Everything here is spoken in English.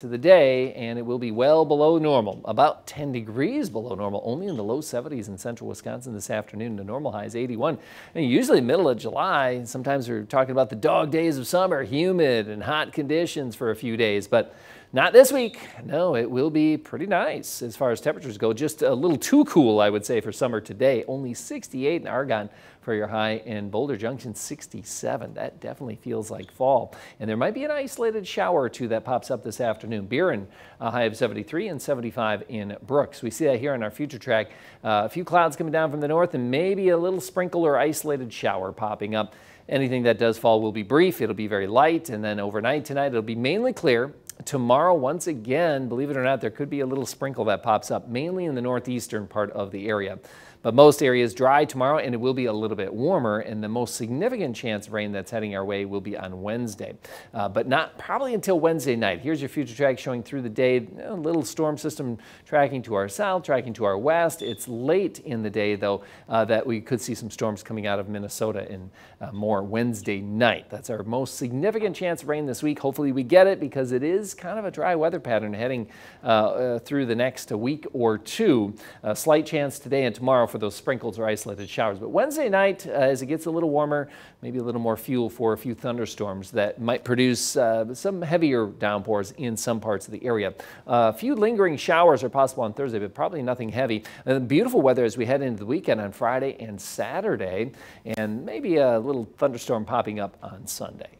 to the day and it will be well below normal, about 10 degrees below normal, only in the low 70s in central Wisconsin this afternoon. The normal high is 81. And usually middle of July, sometimes we're talking about the dog days of summer, humid and hot conditions for a few days, but not this week. No, it will be pretty nice as far as temperatures go. Just a little too cool, I would say, for summer today. Only 68 in Argonne for your high in Boulder Junction, 67. That definitely feels like fall. And there might be an isolated shower or two that pops up this afternoon. Burin, a high of 73 and 75 in Brooks. We see that here on our future track. Uh, a few clouds coming down from the north and maybe a little sprinkle or isolated shower popping up. Anything that does fall will be brief. It'll be very light. And then overnight tonight, it'll be mainly clear. Tomorrow, once again, believe it or not, there could be a little sprinkle that pops up, mainly in the northeastern part of the area. But most areas dry tomorrow and it will be a little bit warmer and the most significant chance of rain that's heading our way will be on Wednesday, uh, but not probably until Wednesday night. Here's your future track showing through the day, a little storm system tracking to our south, tracking to our west. It's late in the day though uh, that we could see some storms coming out of Minnesota in uh, more Wednesday night. That's our most significant chance of rain this week. Hopefully we get it because it is kind of a dry weather pattern heading uh, uh, through the next week or two. A slight chance today and tomorrow for those sprinkles or isolated showers. But Wednesday night, uh, as it gets a little warmer, maybe a little more fuel for a few thunderstorms that might produce some heavier downpours in some parts of the area. A few lingering showers are possible on Thursday, but probably nothing heavy. And beautiful weather as we head into the weekend on Friday and Saturday, and maybe a little thunderstorm popping up on Sunday.